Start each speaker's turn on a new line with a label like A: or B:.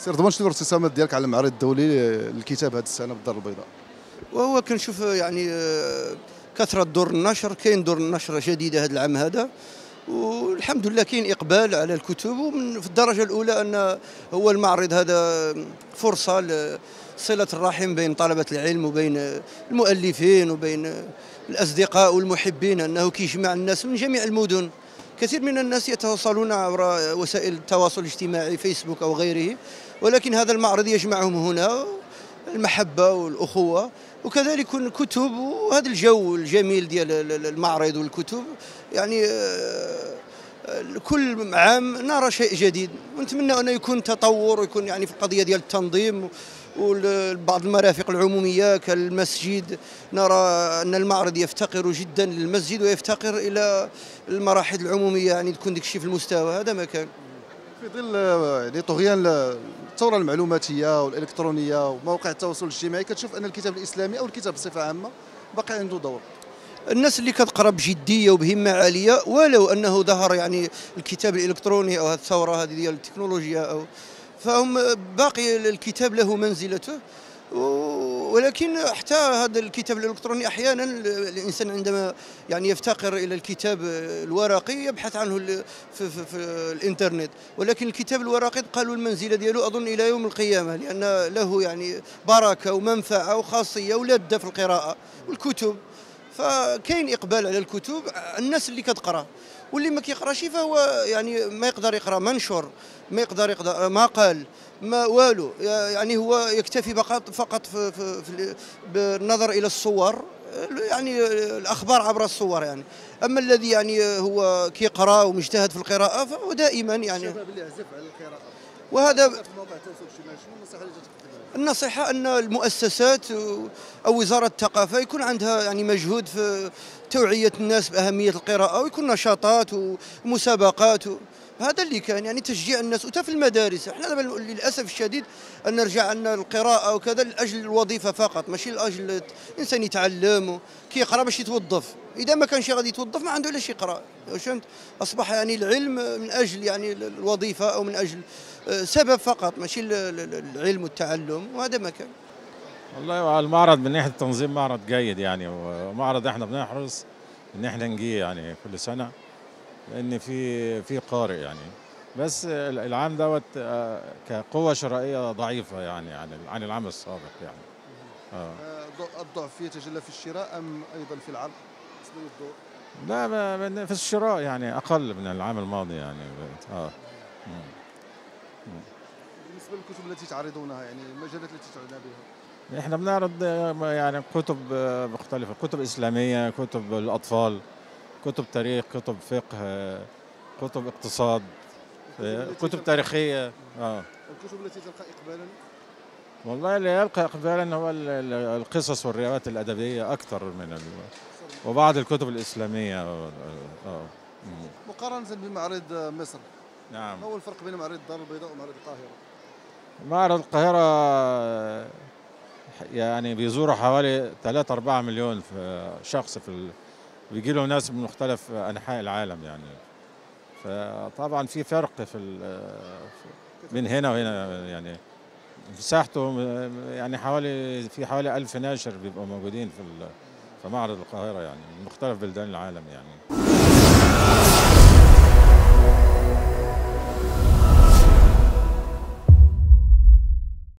A: سير شنو الارتسامات ديالك على المعرض الدولي للكتاب هذه السنة بالدار البيضاء.
B: وهو كنشوف يعني آه، كثرة دور النشر كاين دور النشر جديدة هذا العام هذا. والحمد لله كاين إقبال على الكتب ومن في الدرجة الأولى أن هو المعرض هذا فرصة لصلة الرحم بين طلبة العلم وبين المؤلفين وبين الأصدقاء والمحبين أنه كيجمع الناس من جميع المدن. كثير من الناس يتواصلون عبر وسائل التواصل الاجتماعي فيسبوك أو غيره ولكن هذا المعرض يجمعهم هنا المحبة والأخوة وكذلك الكتب وهذا الجو الجميل ديال المعرض والكتب. يعني آه، كل عام نرى شيء جديد ونتمنى انه يكون تطور ويكون يعني في القضية ديال التنظيم. وبعض المرافق العمومية كالمسجد. نرى أن المعرض يفتقر جدا للمسجد ويفتقر إلى المراحل العمومية يعني تكون ديك الشيء في المستوى. هذا ما كان.
A: في ظل آه، يعني طغيان الثورة المعلوماتية والإلكترونية ومواقع التواصل الاجتماعي كتشوف أن الكتاب الإسلامي أو الكتاب بصفة عامة باقي عنده دور.
B: الناس اللي كتقرا بجديه وبهمة عالية ولو أنه ظهر يعني الكتاب الإلكتروني أو الثورة هذه ديال التكنولوجيا أو فهم باقي الكتاب له منزلته ولكن حتى هذا الكتاب الإلكتروني أحيانا الإنسان عندما يعني يفتقر إلى الكتاب الورقي يبحث عنه في, في, في الإنترنت. ولكن الكتاب الورقي قالوا المنزله ديالو أظن إلى يوم القيامة لأن له يعني بركة ومنفعة وخاصية ولذه في القراءة والكتب. فكاين إقبال على الكتب الناس اللي كتقرأ واللي ما كيقرأش فهو يعني ما يقدر يقرأ منشور ما يقدر يقدر ما قال ما والو يعني هو يكتفي فقط فقط في, في, في بالنظر إلى الصور يعني الأخبار عبر الصور يعني. أما الذي يعني هو كيقرأ ومجتهد في القراءة فهو دائما يعني
A: الشباب اللي يعزف على القراءة.
B: وهذا النصيحة أن المؤسسات أو وزارة الثقافة يكون عندها يعني مجهود في توعية الناس بأهمية القراءة ويكون نشاطات ومسابقات هذا اللي كان يعني تشجيع الناس وتا في المدارس. إحنا للأسف الشديد أن نرجع عندنا القراءة وكذا لأجل الوظيفة فقط ماشي لأجل الانسان يتعلم كيقرأ باش يتوظف. إذا ما كانش غادي يتوظف ما عنده علاش يقرأ. فهمت؟ أصبح يعني العلم من أجل يعني الوظيفة أو من أجل آه، سبب فقط ماشي العلم والتعلم وهذا ما كان.
C: والله المعرض من ناحية التنظيم معرض جيد يعني ومعرض إحنا بنحرص إن إحنا نجيه يعني كل سنة. لأن في في قارئ يعني. بس العام دوت آه، كقوة شرائية ضعيفة يعني عن عن العام السابق يعني.
A: آه. الضعف يتجلى في الشراء أم أيضا في العرض؟
C: لا في الشراء يعني أقل من العام الماضي يعني. آه.
A: بالنسبة للكتب التي تعرضونها يعني المجالات التي تعنى بها؟
C: إحنا بنعرض يعني كتب مختلفة. كتب إسلامية كتب الأطفال. كتب تاريخ كتب فقه كتب اقتصاد كتب تاريخية. آه.
A: الكتب التي تلقى إقبالا؟
C: والله اللي يلقى إقبالا هو القصص والروايات الأدبية أكثر من ال... وبعض الكتب الإسلامية. آه, آه.
A: مقارنة بمعرض مصر.
C: نعم.
A: ما هو الفرق بين معرض الدار البيضاء ومعرض القاهرة؟
C: معرض القاهرة يعني بيزوروا حوالي 3 4 مليون شخص في بيجي له ناس من مختلف أنحاء العالم يعني. فطبعا في فرق في بين هنا وهنا يعني. مساحته يعني حوالي في حوالي ألف ناشر بيبقوا موجودين في في معرض القاهرة يعني من مختلف بلدان العالم يعني.